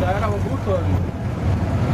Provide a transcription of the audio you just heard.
Já era robusto, todo.